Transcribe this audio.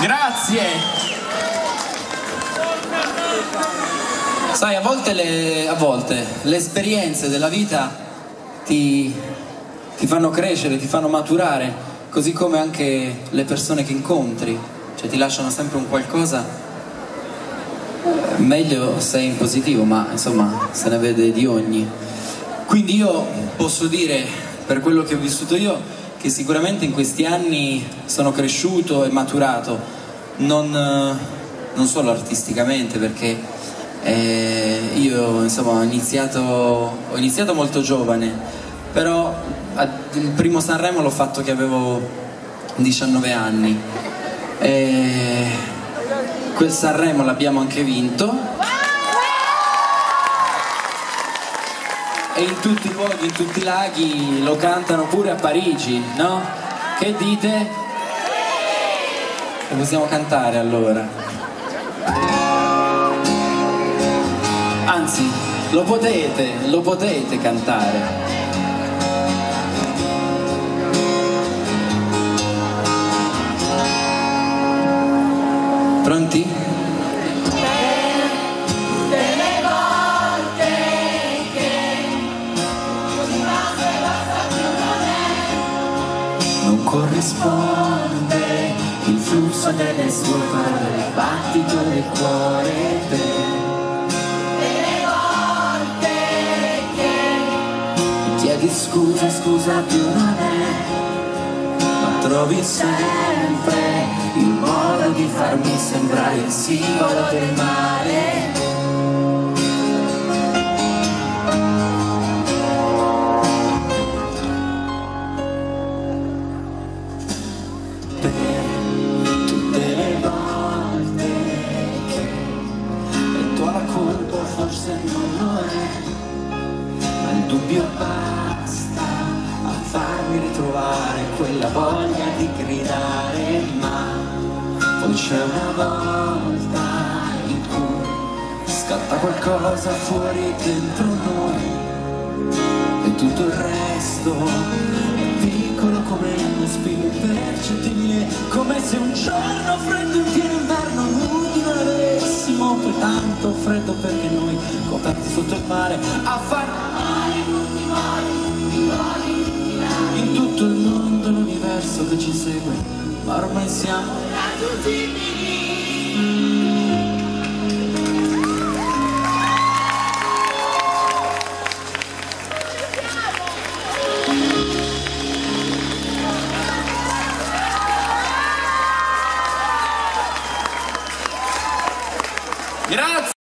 Grazie. Sai, a volte, le, a volte le esperienze della vita ti, ti fanno crescere, ti fanno maturare, così come anche le persone che incontri, cioè ti lasciano sempre un qualcosa meglio se in positivo, ma insomma se ne vede di ogni. Quindi io posso dire, per quello che ho vissuto io, che sicuramente in questi anni sono cresciuto e maturato, non, eh, non solo artisticamente, perché eh, io insomma, ho, iniziato, ho iniziato molto giovane, però il primo Sanremo l'ho fatto che avevo 19 anni. E quel Sanremo l'abbiamo anche vinto e in tutti i luoghi, in tutti i laghi lo cantano pure a Parigi, no? Che dite? Lo possiamo cantare allora. Anzi, lo potete, lo potete cantare. Pronti? Corrisponde il flusso delle sue parole, il battito del cuore te. Delle volte che chiedi scusa, scusa più non è, ma trovi sempre il modo di farmi sembrare il simbolo del male. Dubbio basta a farmi ritrovare quella voglia di gridare, ma poi c'è una volta in cui scatta qualcosa fuori dentro noi e tutto il resto è piccolo come uno spillo impercettibile, come se un giorno freddo in pieno inverno avessimo poi tanto freddo perché noi coperti sotto il mare a fare in tutto il mondo l'universo che ci segue ma ormai siamo raggiungibili Grazie.